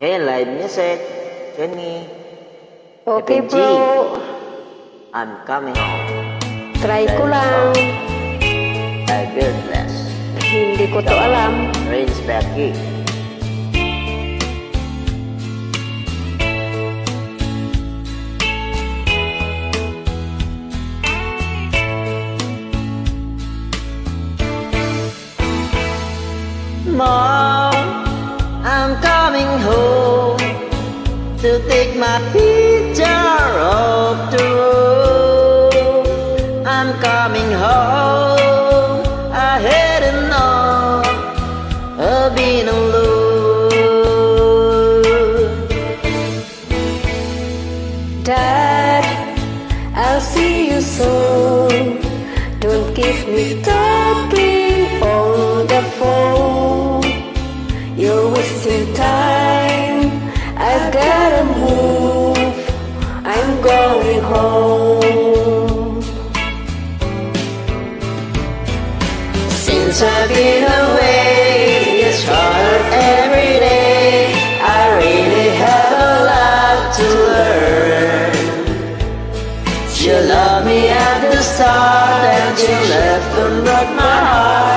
Hey, music, Jenny. Happy G. bro, I'm coming home. try ko lang. I build. Hindi ko to alam. Rains Becky. Mom, coming home to take my picture of the road. I'm coming home. I had enough of being alone. Dad, I'll see you soon. Don't keep me talking on the phone. You're wasting time. Going home. Since I've been away, it's hard every day. I really have a lot to learn. You love me at the start, and you left and brought my heart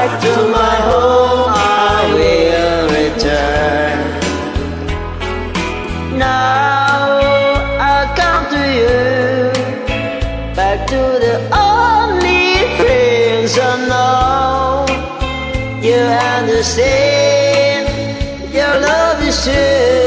You understand, your love is true.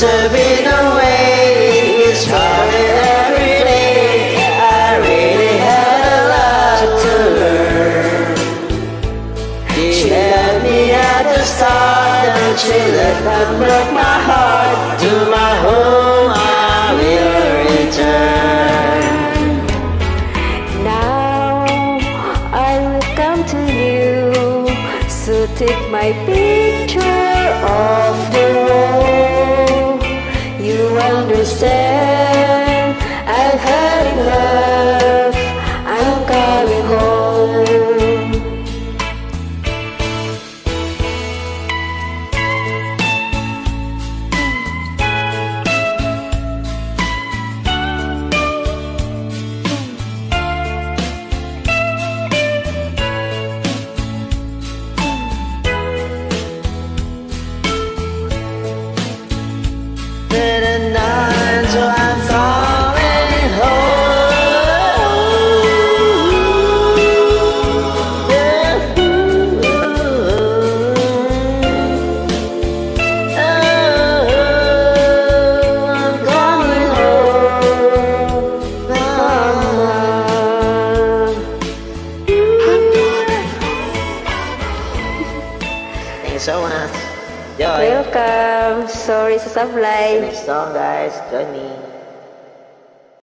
Been away, it's harder every day. I really had a lot to learn. She had me at the start, and she left and broke my heart. To my home, I will return. Now I will come to you. So take my picture of the road. Understand? Much. Joy. Welcome. Sorry sa sablay. Next song, guys. Join me.